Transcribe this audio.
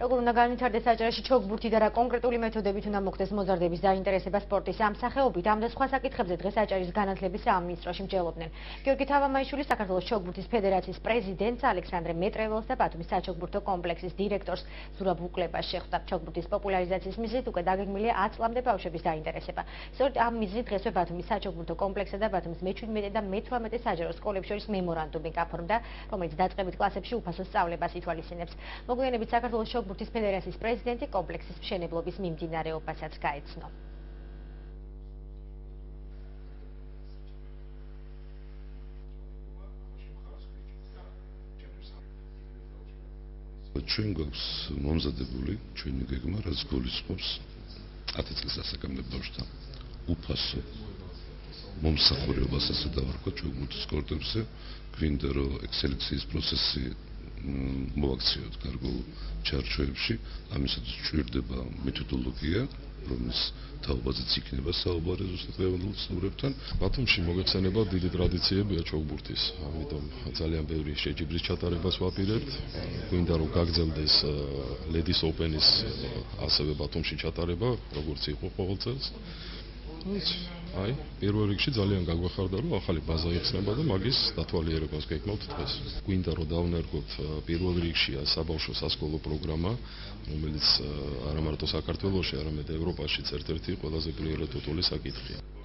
როგორ უნდა განვითარდეს საჭიროში ჩოგბურთი და რა კონკრეტული მეთოდებით უნდა მოხდეს მოზარდების დაინტერესება სპორტის ამ სახეობით ამ და სხვა საკითხებზე დღეს საჭირის განათლების სამინისტროში მსჯელობდნენ. გიორგი თავამაიშვილი საქართველოს ჩოგბურთის ფედერაციის პრეზიდენტს ალექსანდრე მეტრეველს და ბათუმის საჩოგბურთო კომპლექსის დირექტორს ზურაბ უკლებას შეხვდა. ჩოგბურთის პოპულარიზაციის მიზნით უკვე დაგეგმილია 10 წლამდე ბავშვების დაინტერესება. სწორედ ამ მიზნით დღესვე ბათუმის საჩოგბურთო კომპლექსსა და ბათუმის მე-17 და მე-18 საჯარო სკოლებს შორის მემორანდუმი გაფორმდა, რომელიც დაწყებით კლასებში უფასო სწავლებას ითვალისწინებს. მოგვიანებით საქართველოს ჩოგბურთის ფედერაციის პრეზიდენტი კომპლექსის მშენებლობის მიმდინარეობასაც გაეცნო. ჩვენ გვაქვს მომზადებული ჩვენი გეგმა, რაც გულისხმობს 10 წლის ასაკამდე ბავშვთა უფასო მომსახურებას ასე დავარქვა ჩოგბურთის კორტებზე გვინდა რომ ექსელექციის პროცესი მოაქციოთ გარკვეულ ჩარჩოებში ამისაც ჭირდება მეთოდოლოგია რომლის თაობაზეც იქნება საუბარი ზუსტად ეროვნულ ცნობებთან. ბათუმში მოგეცენება დიდი ტრადიციებია ჩოგბურთის, ამიტომ ძალიან ბევრი შეჯიბრის ჩატარებას ვაპირებთ. გვინდა რომ გაგრძელდეს Ladies Open-ის ასევე ბათუმში ჩატარება, როგორც იყო ყოველ წელს. აი, პირველ რიგში ძალიან გაგვეხარდა, რომ ახალი ბაზა იხსნება და მაგის დათვალიერებას გეკმავთ დღეს. გვინდა რომ დავნერგოთ პირველ რიგში საბავშვო სასკოლო პროგრამა, რომელიც არა მარტო საქართველოში, არამედ ევროპაშიც ერთ-ერთი ყველაზე პრიორიტეტული საკითხია.